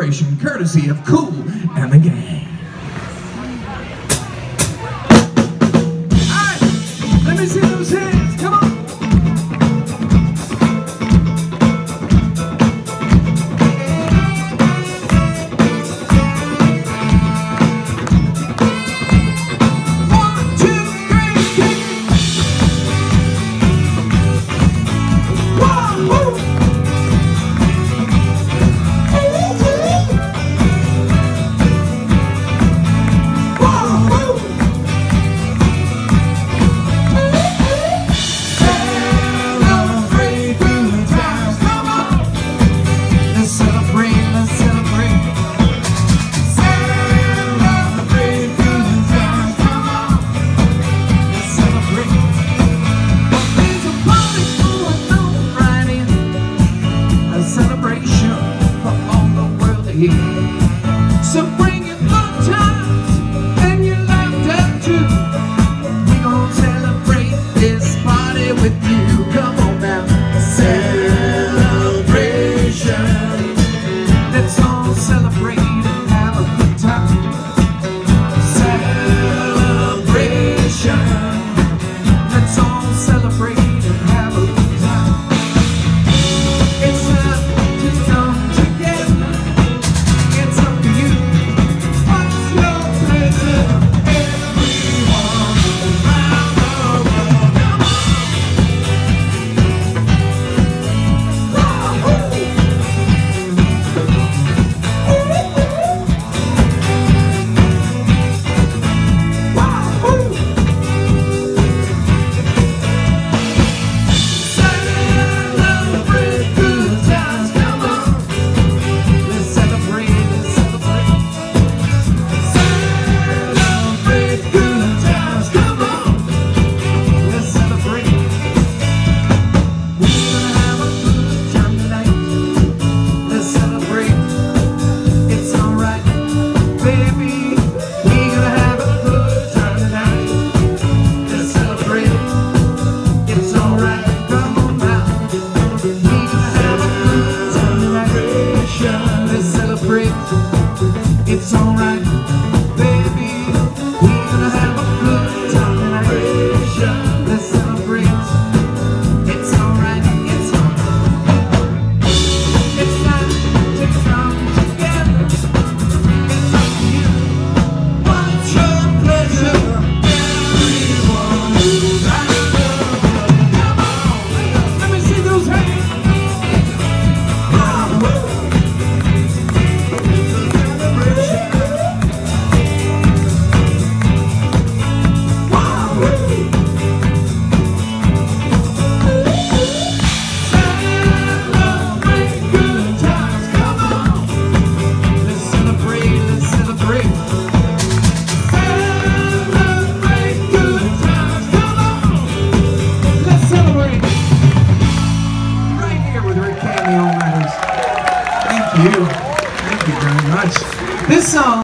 celebration courtesy of Kool and the Gang. Let me see those hands. So Thank you. Thank you very much. This song